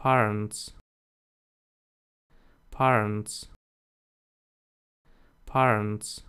parents. Parents. Parents.